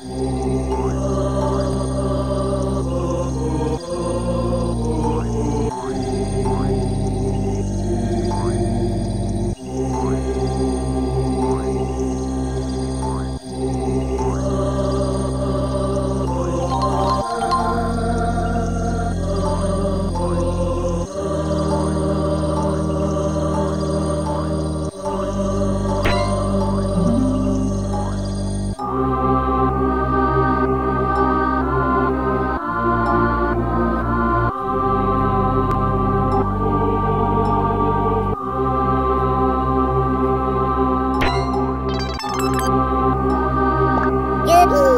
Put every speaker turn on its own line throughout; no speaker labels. Oh, baby.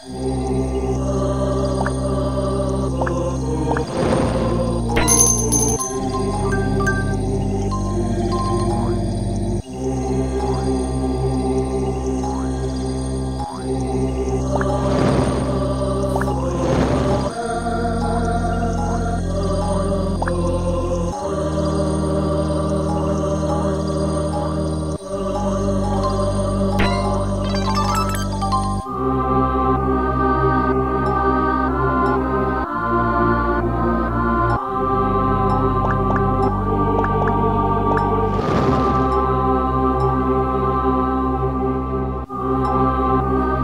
Thank
Música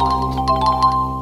on.